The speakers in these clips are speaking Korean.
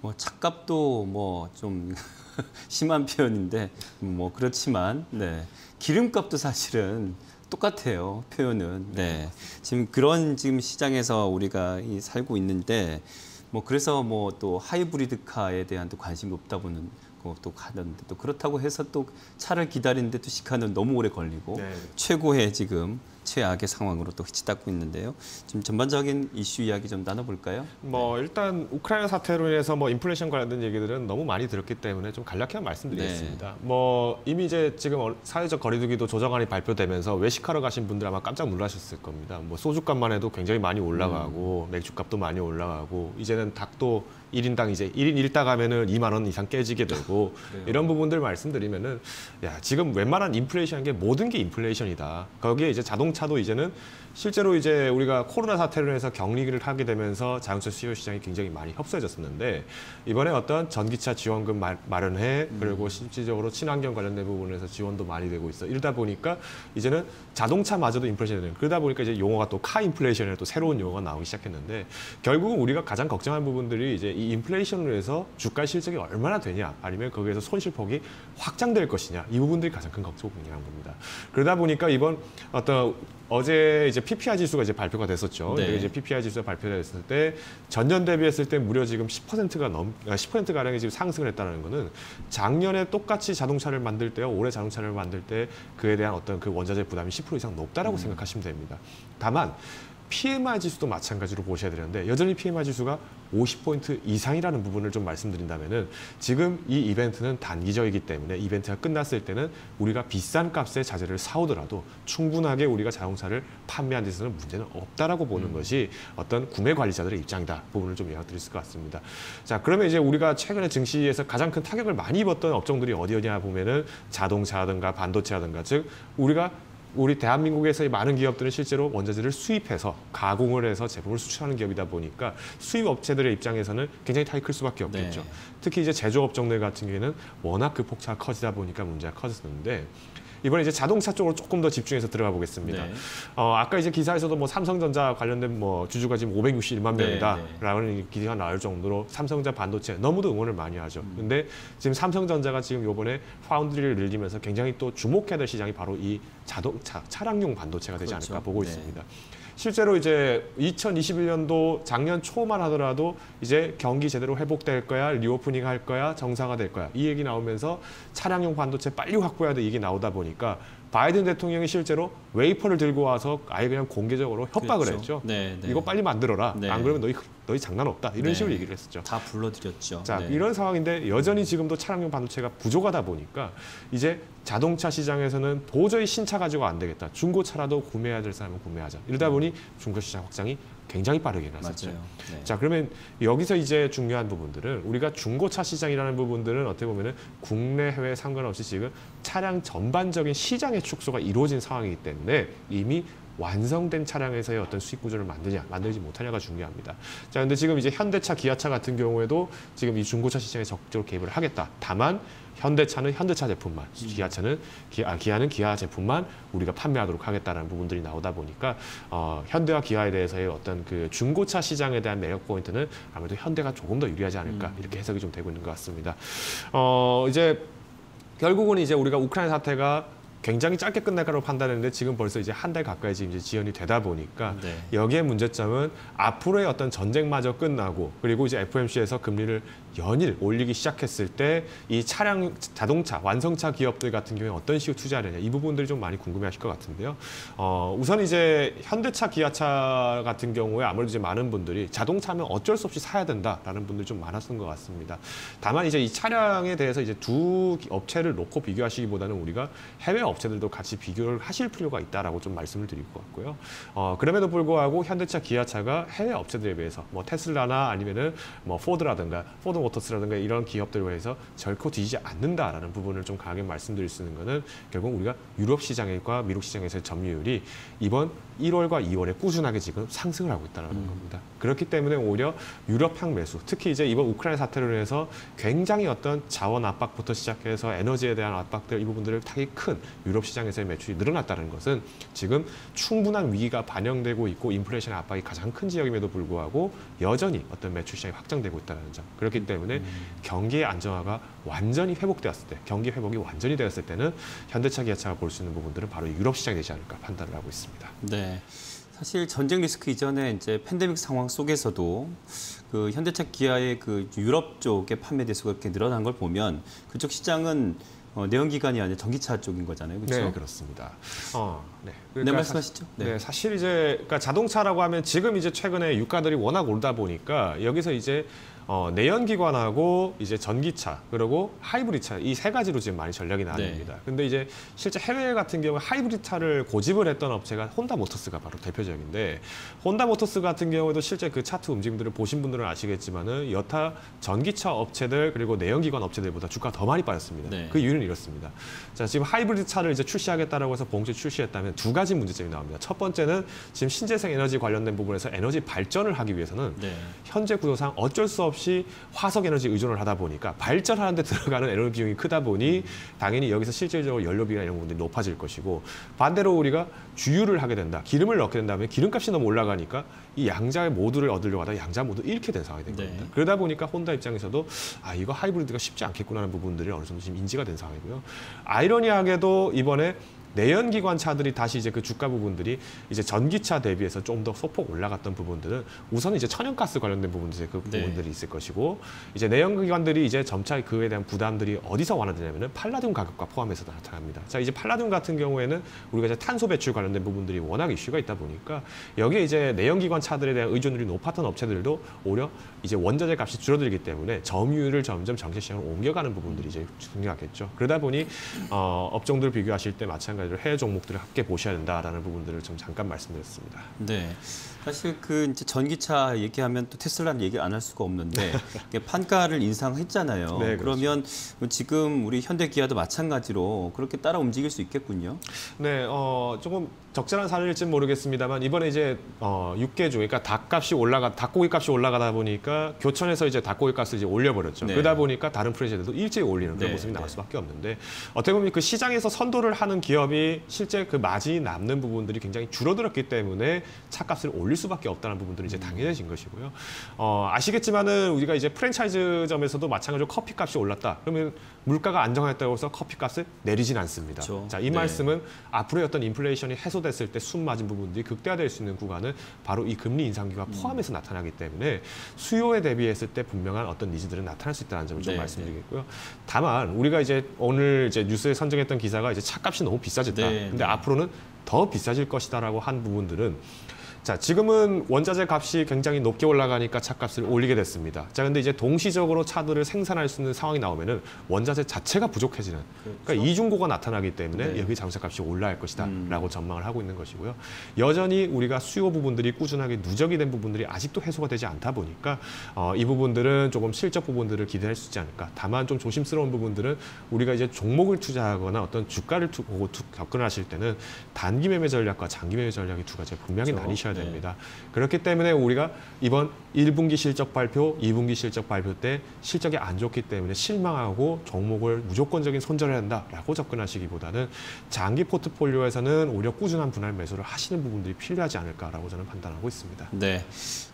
뭐 차값도 뭐 좀 심한 표현인데 뭐 그렇지만 네. 기름값도 사실은 똑같아요 표현은. 네. 지금 그런 지금 시장에서 우리가 이 살고 있는데 뭐 그래서 뭐 또 하이브리드카에 대한 또 관심이 없다 보는 또 가는데 또 그렇다고 해서 또 차를 기다리는데 또 시간은 너무 오래 걸리고 네. 최고의 지금 최악의 상황으로 또 치닫고 있는데요. 지금 전반적인 이슈 이야기 좀 나눠볼까요? 뭐 일단 우크라이나 사태로 인해서 뭐 인플레이션 관련된 얘기들은 너무 많이 들었기 때문에 좀 간략히 말씀드리겠습니다. 네. 뭐 이미 이제 지금 어- 사회적 거리두기도 조정안이 발표되면서 외식하러 가신 분들 아마 깜짝 놀라셨을 겁니다. 뭐 소주값만 해도 굉장히 많이 올라가고 음. 맥주값도 많이 올라가고 이제는 닭도 1인당 이제 1인 1닭 하면은 2만 원 이상 깨지게 되고 그래요. 이런 부분들 말씀드리면은 야 지금 웬만한 인플레이션인 게 모든 게 인플레이션이다. 거기에 이제 자동차도 이제는 실제로 이제 우리가 코로나 사태로 해서 격리를 하게 되면서 자동차 수요 시장이 굉장히 많이 협소해졌었는데 이번에 어떤 전기차 지원금 마, 마련해 그리고 실질적으로 친환경 관련된 부분에서 지원도 많이 되고 있어 이러다 보니까 이제는 자동차마저도 인플레이션이 되는 그러다 보니까 이제 용어가 또 카 인플레이션이라는 또 새로운 용어가 나오기 시작했는데 결국은 우리가 가장 걱정한 부분들이 이제 이 인플레이션으로 해서 주가 실적이 얼마나 되냐 아니면 거기에서 손실폭이 확장될 것이냐 이 부분들이 가장 큰 걱정 부분이라는 겁니다. 그러다 보니까 이번 어떤 어제 이제 PPI 지수가 이제 발표가 됐었죠. 네. 이제 PPI 지수가 발표됐을 때 전년 대비했을 때 무려 지금 10%가 넘, 10% 가량이 지금 상승을 했다는 거는 작년에 똑같이 자동차를 만들 때와 올해 자동차를 만들 때 그에 대한 어떤 그 원자재 부담이 10% 이상 높다라고 생각하시면 됩니다. 다만 PMI 지수도 마찬가지로 보셔야 되는데 여전히 PMI 지수가 50포인트 이상이라는 부분을 좀 말씀드린다면은 지금 이 이벤트는 단기적이기 때문에 이벤트가 끝났을 때는 우리가 비싼 값의 자재를 사오더라도 충분하게 우리가 자동차를 판매한 데서는 문제는 없다라고 보는 것이 어떤 구매 관리자들의 입장이다 부분을 좀 있을 것 같습니다. 자 그러면 이제 우리가 최근에 증시에서 가장 큰 타격을 많이 입었던 업종들이 어디였냐 보면은 자동차라든가 반도체라든가 즉 우리가 우리 대한민국에서의 많은 기업들은 실제로 원자재를 수입해서 가공을 해서 제품을 수출하는 기업이다 보니까 수입 업체들의 입장에서는 굉장히 타격이 클 수밖에 없겠죠. 네. 특히 이제 제조업종들 같은 경우에는 워낙 그 격차가 커지다 보니까 문제가 커졌는데 이번에 이제 자동차 쪽으로 조금 더 집중해서 들어가 보겠습니다. 네. 어, 아까 이제 기사에서도 뭐 삼성전자 관련된 뭐 주주가 지금 561만 네, 명이다라는 기사가 나올 정도로 삼성전자 반도체 너무도 응원을 많이 하죠. 근데 지금 삼성전자가 지금 요번에 foundry를 늘리면서 굉장히 또 주목해야 될 시장이 바로 이 자동차 차량용 반도체가 되지 그렇죠. 않을까 보고 네. 있습니다. 실제로 이제 2021년도 작년 초만 하더라도 이제 경기 제대로 회복될 거야, reopening 할 거야, 정상화 될 거야. 이 얘기 나오면서 차량용 반도체 빨리 확보해야 돼 이게 나오다 보니까 바이든 대통령이 실제로 웨이퍼를 들고 와서 아예 그냥 공개적으로 협박을 그렇죠. 했죠. 네, 네. 이거 빨리 만들어라. 네. 안 그러면 너희 너희 장난 없다. 이런 네. 식으로 얘기를 했었죠. 다 불러드렸죠. 자 네. 이런 상황인데 여전히 지금도 차량용 반도체가 부족하다 보니까 이제 자동차 시장에서는 도저히 신차 가지고 안 되겠다. 중고차라도 구매해야 될 사람은 구매하자. 이러다 보니 중고 시장 확장이 굉장히 빠르게 일어났었죠. 네. 자 그러면 여기서 이제 중요한 부분들은 우리가 중고차 시장이라는 부분들은 어떻게 보면은 국내 해외 상관없이 지금 차량 전반적인 시장의 축소가 이루어진 상황이기 때문에 이미 완성된 차량에서의 어떤 수익 구조를 만드냐 만들지 못하냐가 중요합니다. 자 근데 지금 이제 현대차, 기아차 같은 경우에도 지금 이 중고차 시장에 적극적으로 개입을 하겠다. 다만 현대차는 현대차 제품만, 기아차는 기아, 기아는 기아 제품만 우리가 판매하도록 하겠다는 부분들이 나오다 보니까 어, 현대와 기아에 대해서의 어떤 그 중고차 시장에 대한 매력 포인트는 아무래도 현대가 조금 더 유리하지 않을까 이렇게 해석이 좀 되고 있는 것 같습니다. 어, 이제 결국은 이제 우리가 우크라이나 사태가 굉장히 짧게 끝날 거라고 판단했는데 지금 벌써 이제 한 달 가까이 지금 이제 지연이 되다 보니까 네. 여기에 문제점은 앞으로의 어떤 전쟁마저 끝나고 그리고 이제 FOMC에서 금리를 연일 올리기 시작했을 때 이 차량 자동차 완성차 기업들 같은 경우에 어떤 식으로 투자하느냐 이 부분들이 좀 많이 궁금해하실 것 같은데요. 어, 우선 이제 현대차, 기아차 같은 경우에 아무래도 이제 많은 분들이 자동차면 어쩔 수 없이 사야 된다라는 분들 좀 많았던 것 같습니다. 다만 이제 이 차량에 대해서 이제 두 업체를 놓고 비교하시기보다는 우리가 해외 업체들도 같이 비교를 하실 필요가 있다라고 좀 말씀을 드릴 것 같고요. 어, 그럼에도 불구하고 현대차, 기아차가 해외 업체들에 비해서 뭐 테슬라나 아니면은 뭐 포드라든가 포드 모터스라든가 이런 기업들에 비해서 결코 뒤지지 않는다라는 부분을 좀 강하게 말씀드릴 수 있는 거는 결국 우리가 유럽 시장과 미국 시장에서의 점유율이 이번 1월과 2월에 꾸준하게 지금 상승을 하고 있다는 겁니다. 그렇기 때문에 오히려 유럽향 매수, 특히 이제 이번 우크라이나 사태로 인해서 굉장히 어떤 자원 압박부터 시작해서 에너지에 대한 압박들 이 부분들을 타기 큰 유럽 시장에서의 매출이 늘어났다는 것은 지금 충분한 위기가 반영되고 있고 인플레이션 압박이 가장 큰 지역임에도 불구하고 여전히 어떤 매출 시장이 확장되고 있다는 점. 그렇기 때문에 경기의 안정화가 완전히 회복되었을 때, 경기 회복이 완전히 되었을 때는 현대차, 기아차가 볼 수 있는 부분들은 바로 유럽 시장이 되지 않을까 판단을 하고 있습니다. 네. 사실 전쟁 리스크 이전에 이제 팬데믹 상황 속에서도 그 현대차 기아의 그 유럽 쪽의 판매 대수가 그렇게 늘어난 걸 보면 그쪽 시장은 어, 내연기관이 아니라 전기차 쪽인 거잖아요. 그렇죠? 네, 그렇습니다. 어, 네. 네, 말씀하시죠. 네. 네. 사실 이제 그러니까 자동차라고 하면 지금 이제 최근에 유가들이 워낙 오르다 보니까 여기서 이제 어, 내연기관하고 이제 전기차 그리고 하이브리드차 이 세 가지로 지금 많이 전략이 네. 나뉩니다. 근데 이제 실제 해외 같은 경우 하이브리드차를 고집을 했던 업체가 혼다 모터스가 바로 대표적인데 혼다 모터스 같은 경우에도 실제 그 차트 움직임들을 보신 분들은 아시겠지만은 여타 전기차 업체들 그리고 내연기관 업체들보다 주가가 더 많이 빠졌습니다. 네. 그 이유는 이렇습니다. 자 지금 하이브리드 차를 이제 출시하겠다라고 해서 봉쇄 출시했다면 두 가지 문제점이 나옵니다. 첫 번째는 지금 신재생 에너지 관련된 부분에서 에너지 발전을 하기 위해서는 네. 현재 구조상 어쩔 수 없이 화석 에너지 의존을 하다 보니까 발전하는 데 들어가는 에너지 비용이 크다 보니 당연히 여기서 실질적으로 연료비나 이런 부분들이 높아질 것이고 반대로 우리가 주유를 하게 된다. 기름을 넣게 된다면 기름값이 너무 올라가니까 이 양자의 모두를 얻으려고 하다 양자 모두 잃게 된 상황이 된 네. 겁니다. 그러다 보니까 혼다 입장에서도 아 이거 하이브리드가 쉽지 않겠구나 하는 부분들이 어느 정도 지금 인지가 된 상황이고요. 아이러니하게도 이번에 내연기관 차들이 다시 이제 그 주가 부분들이 이제 전기차 대비해서 좀 더 소폭 올라갔던 부분들은 우선 이제 천연가스 관련된 부분들이 그 네. 부분들이 있을 것이고 이제 내연기관들이 이제 점차 그에 대한 부담들이 어디서 완화되냐면은 팔라듐 가격과 포함해서 나타납니다. 자 이제 팔라듐 같은 경우에는 우리가 이제 탄소 배출 관련된 부분들이 워낙 이슈가 있다 보니까 여기에 이제 내연기관 차들에 대한 의존율이 높았던 업체들도 오히려 이제 원자재 값이 줄어들기 때문에 점유율을 점점 전기 시장으로 옮겨가는 부분들이 이제 중요하겠죠. 그러다 보니 어, 업종들 비교하실 때 마찬가지 로 해외 종목들을 함께 보셔야 된다라는 부분들을 좀 잠깐 말씀드렸습니다. 네. 사실 그 이제 전기차 얘기하면 또 테슬라를 얘기 안 할 수가 없는데 판가를 인상했잖아요. 네, 그렇죠. 그러면 지금 우리 현대기아도 마찬가지로 그렇게 따라 움직일 수 있겠군요. 네, 어, 조금 적절한 사례일지는 모르겠습니다만 이번에 이제 어, 육개주, 그러니까 닭값이 올라가 닭고기 값이 올라가다 보니까 교촌에서 이제 닭고기 값을 이제 올려버렸죠. 네. 그러다 보니까 다른 프랜차이즈도 일제히 올리는 그런 네, 모습이 나올 네. 수밖에 없는데 어떻게 보면 그 시장에서 선도를 하는 기업 이 실제 그 마진이 남는 부분들이 굉장히 줄어들었기 때문에 차값을 올릴 수밖에 없다는 부분들이 이제 당연해진 것이고요. 어, 아시겠지만은 우리가 이제 프랜차이즈점에서도 마찬가지로 커피값이 올랐다. 그러면 물가가 안정화했다고 해서 커피값을 내리진 않습니다. 그렇죠. 자, 이 네. 말씀은 앞으로의 어떤 인플레이션이 해소됐을 때 숨 맞은 부분들이 극대화될 수 있는 구간은 바로 이 금리 인상기가 음. 포함해서 나타나기 때문에 수요에 대비했을 때 분명한 어떤 니즈들은 나타날 수 있다는 점을 좀 네, 말씀드리겠고요. 다만 우리가 이제 오늘 이제 뉴스에 선정했던 기사가 이제 차값이 너무 비싸졌다. 네, 근데 네. 앞으로는 더 비싸질 것이다라고 한 부분들은 자, 지금은 원자재 값이 굉장히 높게 올라가니까 차값을 올리게 됐습니다. 자, 근데 이제 동시적으로 차들을 생산할 수 있는 상황이 나오면은 원자재 자체가 부족해지는 그러니까 이중고가 나타나기 때문에 그렇죠. 네. 여기 장사값이 올라갈 것이다라고 음. 전망을 하고 있는 것이고요. 여전히 우리가 수요 부분들이 꾸준하게 누적이 된 부분들이 아직도 해소가 되지 않다 보니까 어, 이 부분들은 조금 실적 부분들을 기대할 수 있지 않을까. 다만 좀 조심스러운 부분들은 우리가 이제 종목을 투자하거나 어떤 주가를 투, 보고 투, 접근하실 때는 단기 매매 전략과 장기 매매 전략이 두 가지가 분명히 그렇죠. 나뉘셔야 네. 됩니다. 그렇기 때문에 우리가 이번 1분기 실적 발표, 2분기 실적 발표 때 실적이 안 좋기 때문에 실망하고 종목을 무조건적인 손절해야 한다라고 접근하시기보다는 장기 포트폴리오에서는 오히려 꾸준한 분할 매수를 하시는 부분들이 필요하지 않을까라고 저는 판단하고 있습니다. 네.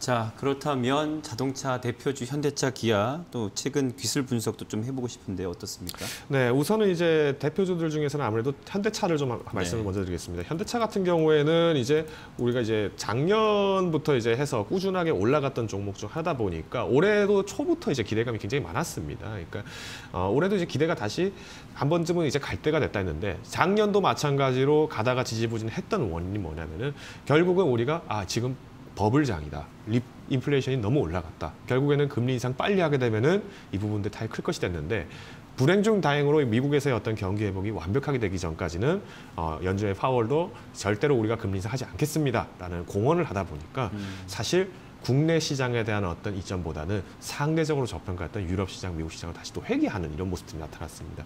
자, 그렇다면 자동차 대표주 현대차 기아 또 최근 기술 분석도 좀 해보고 싶은데 어떻습니까? 네, 우선은 이제 대표주들 중에서는 아무래도 현대차를 좀 말씀을 네. 먼저 드리겠습니다. 현대차 같은 경우에는 이제 우리가 이제 작년부터 이제 해서 꾸준하게 올라갔던 종목 중 하다 보니까 올해도 초부터 이제 기대감이 굉장히 많았습니다. 그러니까 어, 올해도 이제 기대가 다시 한 번쯤은 이제 갈 때가 됐다 했는데 작년도 마찬가지로 가다가 지지부진했던 원인이 뭐냐면은 결국은 우리가 아 지금 버블장이다. 립 인플레이션이 너무 올라갔다. 결국에는 금리 인상 빨리 하게 되면은 이 부분들 타이 클 것이 됐는데 불행 중 다행으로 미국에서의 어떤 경기 회복이 완벽하게 되기 전까지는 어, 연준의 파월도 절대로 우리가 금리 인상하지 않겠습니다라는 공언을 하다 보니까 사실 국내 시장에 대한 어떤 이점보다는 상대적으로 저평가했던 유럽 시장, 미국 시장을 다시 또 회귀하는 이런 모습들이 나타났습니다.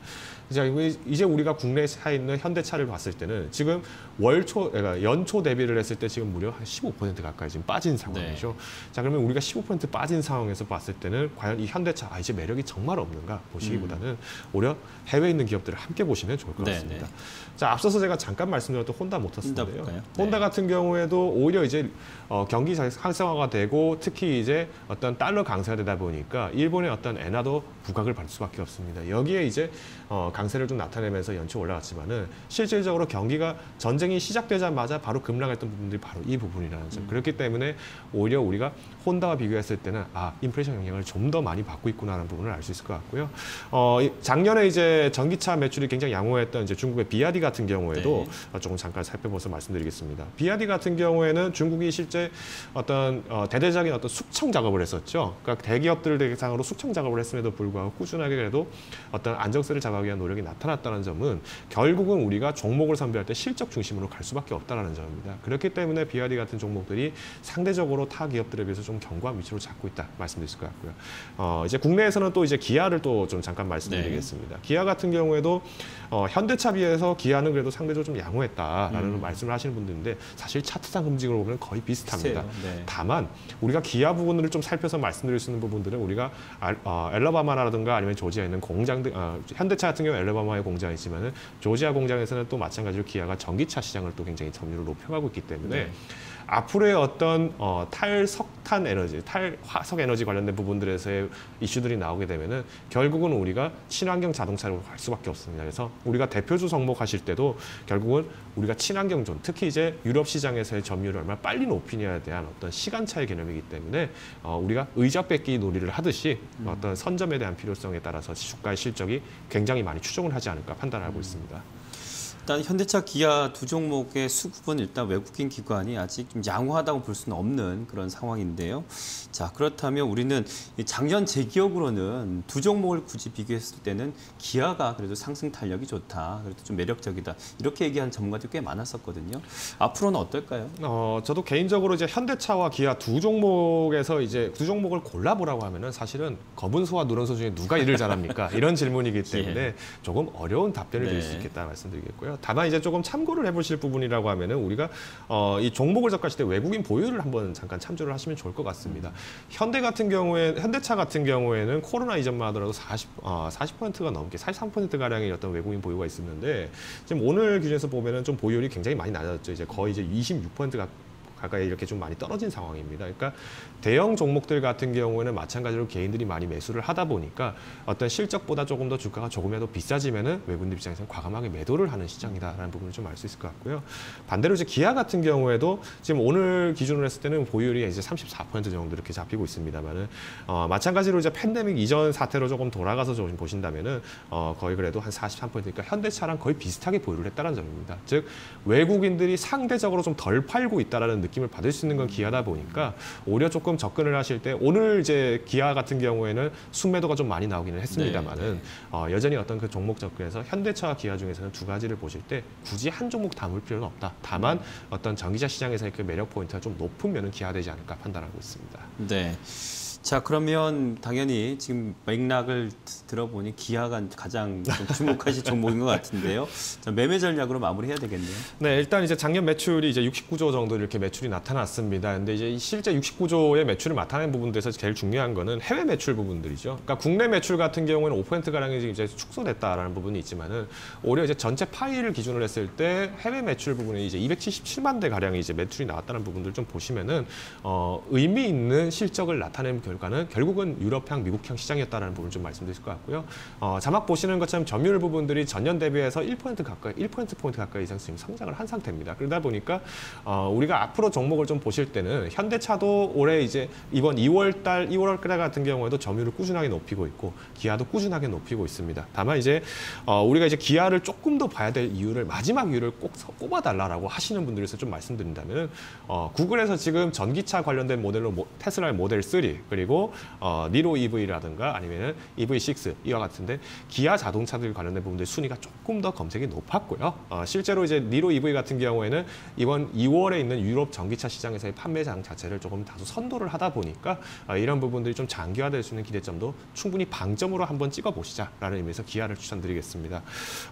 이제 우리가 국내에 있는 현대차를 봤을 때는 지금 월초, 그러니까 연초 대비를 했을 때 지금 무려 한 15% 가까이 지금 빠진 상황이죠. 네. 자 그러면 우리가 15% 빠진 상황에서 봤을 때는 과연 이 현대차 아, 이제 매력이 정말 없는가 보시기보다는 음. 오히려 해외에 있는 기업들을 함께 보시면 좋을 것 네, 같습니다. 네, 네. 자 앞서서 제가 잠깐 말씀드렸던 혼다 모터스인데요. 혼다, 혼다 같은 경우에도 오히려 이제 어, 경기 활성화가 되고 특히 이제 어떤 달러 강세가 되다 보니까 일본의 어떤 엔화도 부각을 받을 수밖에 없습니다. 여기에 이제 어, 강세를 좀 나타내면서 연초 올라갔지만은 실질적으로 경기가 전쟁이 시작되자마자 바로 급락했던 부분들이 바로 이 부분이라는 점. 음. 그렇기 때문에 오히려 우리가 혼다와 비교했을 때는 아 인플레이션 영향을 좀 더 많이 받고 있구나라는 부분을 알 수 있을 것 같고요. 어, 작년에 이제 전기차 매출이 굉장히 양호했던 이제 중국의 비아디 같은 경우에도 네. 조금 잠깐 살펴봐서 말씀드리겠습니다. 비아디 같은 경우에는 중국이 실제 어떤 어, 대대적인 어떤 숙청 작업을 했었죠. 그러니까 대기업들을 대상으로 숙청 작업을 했음에도 불구하고 꾸준하게 그래도 어떤 안정세를 잡아가기 위한 노력이 나타났다는 점은 결국은 우리가 종목을 선별할 때 실적 중심으로 갈 수밖에 없다는 점입니다. 그렇기 때문에 비야디 같은 종목들이 상대적으로 타 기업들에 비해서 좀 견고한 위치로 잡고 있다 말씀드릴 수 같고요. 어, 이제 국내에서는 또 이제 기아를 또 좀 잠깐 말씀드리겠습니다. 네. 기아 같은 경우에도 어, 현대차 비해서 기아는 그래도 상대적으로 좀 양호했다라는 음. 말씀을 하시는 분들인데 사실 차트상 움직임으로 보면 거의 비슷합니다. 네. 다만 우리가 기아 부분을 좀 살펴서 말씀드릴 수 있는 부분들은 우리가 알, 어, 앨라배마라든가 아니면 조지아에 있는 공장들 어, 현대차 같은 경우 앨라배마에 공장이 있지만은 조지아 공장에서는 또 마찬가지로 기아가 전기차 시장을 또 굉장히 점유율을 높여가고 있기 때문에 네. 앞으로의 어떤 어, 탈석탄 에너지, 탈화석 에너지 관련된 부분들에서의 이슈들이 나오게 되면은 결국은 우리가 친환경 자동차로 갈 수밖에 없습니다. 그래서 우리가 대표주 선정하실 때도 결국은 우리가 친환경 쪽, 특히 이제 유럽 시장에서의 점유율을 얼마나 빨리 높이냐에 대한 어떤 시간차의 개념이기 때문에 어, 우리가 의자 뺏기 놀이를 하듯이 음. 어떤 선점에 대한 필요성에 따라서 주가의 실적이 굉장히 많이 추종을 하지 않을까 판단하고 음. 있습니다. 일단 현대차, 기아 두 종목의 수급은 일단 외국인 기관이 아직 좀 양호하다고 볼 수는 없는 그런 상황인데요. 자 그렇다면 우리는 작년 제 기억으로는 두 종목을 굳이 비교했을 때는 기아가 그래도 상승 탄력이 좋다, 그래도 좀 매력적이다 이렇게 얘기한 전문가들이 꽤 많았었거든요. 앞으로는 어떨까요? 어 저도 개인적으로 이제 현대차와 기아 두 종목에서 이제 두 종목을 골라보라고 하면은 사실은 검은 소와 누런소 중에 누가 일을 잘합니까? 이런 질문이기 때문에 예. 조금 어려운 답변을 드릴 수 네. 있겠다 말씀드리겠고요. 다만 이제 조금 참고를 해보실 부분이라고 하면은 우리가 어, 이 종목을 접하실 때 외국인 보유를 한번 잠깐 참조를 하시면 좋을 것 같습니다. 현대 같은 경우에 현대차 같은 경우에는 코로나 이전만 하더라도 40 어, 40%가 넘게 43% 가량의 어떤 외국인 보유가 있었는데 지금 오늘 기준에서 보면은 좀 보유율이 굉장히 많이 낮았죠. 이제 거의 이제 26% 가 가까이 이렇게 좀 많이 떨어진 상황입니다. 그러니까 대형 종목들 같은 경우에는 마찬가지로 개인들이 많이 매수를 하다 보니까 어떤 실적보다 조금 더 주가가 조금이라도 비싸지면은 외국인들 입장에서는 과감하게 매도를 하는 시장이다라는 부분을 좀 알 수 있을 것 같고요. 반대로 이제 기아 같은 경우에도 지금 오늘 기준으로 했을 때는 보유율이 이제 34% 정도 이렇게 잡히고 있습니다만은 어, 마찬가지로 이제 팬데믹 이전 사태로 조금 돌아가서 좀 보신다면은 어, 거의 그래도 한 43%니까 현대차랑 거의 비슷하게 보유를 했다는 점입니다. 즉 외국인들이 상대적으로 좀 덜 팔고 있다라는 느낌 을 받을 수 있는 건 기아다 보니까 오히려 조금 접근을 하실 때 오늘 이제 기아 같은 경우에는 순매도가 좀 많이 나오기는 했습니다만은 네, 네. 어, 여전히 어떤 그 종목 접근에서 현대차와 기아 중에서는 두 가지를 보실 때 굳이 한 종목 담을 필요는 없다. 다만 어떤 전기차 시장에서의 그 매력 포인트가 좀 높으면 기아되지 않을까 판단하고 있습니다. 네. 자 그러면 당연히 지금 맥락을 들어보니 기아가 가장 좀 주목하실 종목인 것 같은데요. 자, 매매 전략으로 마무리해야 되겠네요. 네, 일단 이제 작년 매출이 이제 69조 정도 이렇게 매출이 나타났습니다. 근데 이제 실제 69조의 매출을 나타낸 부분들에서 제일 중요한 거는 해외 매출 부분들이죠. 그러니까 국내 매출 같은 경우에는 5% 가량이 이제 축소됐다라는 부분이 있지만은 오히려 이제 전체 파이를 기준으로 했을 때 해외 매출 부분에 이제 277만 대 가량이 이제 매출이 나왔다는 부분들 좀 보시면은 어, 의미 있는 실적을 나타낸 결 결과는 결국은 유럽향, 미국향 시장이었다는 부분을 좀 말씀드릴 것 같고요. 어, 자막 보시는 것처럼 점유율 부분들이 전년 대비해서 1% 가까이, 1%포인트 가까이 이상 지금 성장을 한 상태입니다. 그러다 보니까 어, 우리가 앞으로 종목을 좀 보실 때는 현대차도 올해 이제 이번 2월 달, 2월 달 같은 경우에도 점유율을 꾸준하게 높이고 있고 기아도 꾸준하게 높이고 있습니다. 다만 이제 어, 우리가 이제 기아를 조금 더 봐야 될 이유를 마지막 이유를 꼭 꼽아달라라고 하시는 분들에서 좀 말씀드린다면 어, 구글에서 지금 전기차 관련된 모델로 모, 테슬라의 모델 3 그리고 그리고 어, 니로 EV라든가 아니면 EV6 이와 같은데 기아 자동차들 관련된 부분들 순위가 조금 더 검색이 높았고요. 어, 실제로 이제 니로 EV 같은 경우에는 이번 2월에 있는 유럽 전기차 시장에서의 판매량 자체를 조금 다소 선도를 하다 보니까 어, 이런 부분들이 좀 장기화될 수 있는 기대점도 충분히 방점으로 한번 찍어보시자라는 의미에서 기아를 추천드리겠습니다.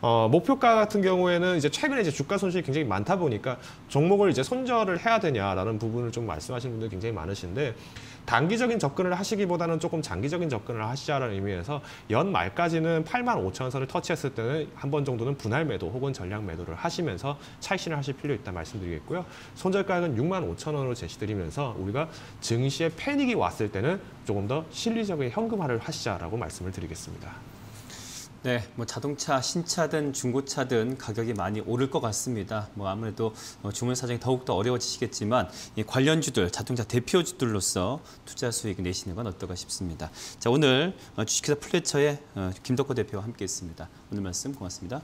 어, 목표가 같은 경우에는 이제 최근에 이제 주가 손실이 굉장히 많다 보니까 종목을 이제 손절을 해야 되냐라는 부분을 좀 말씀하시는 분들 굉장히 많으신데 단기적인 접근을 하시기보다는 조금 장기적인 접근을 하시자라는 의미에서 연 말까지는 8만 5천 선을 터치했을 때는 한 번 정도는 분할 매도 혹은 전량 매도를 하시면서 차익실을 하실 필요 있다 말씀드리겠고요. 손절가액은 6만 5천 원으로 제시드리면서 우리가 증시에 패닉이 왔을 때는 조금 더 실리적인 현금화를 하시자라고 말씀을 드리겠습니다. 네, 뭐 자동차 신차든 중고차든 가격이 많이 오를 것 같습니다. 뭐 아무래도 어, 주문 사정이 더욱 더 어려워지시겠지만 이 관련주들, 자동차 대표주들로서 투자 수익 내시는 건 어떨까 싶습니다. 자, 오늘 어, 주식회사 플래처의 어, 김덕호 대표와 함께했습니다. 오늘 말씀 고맙습니다.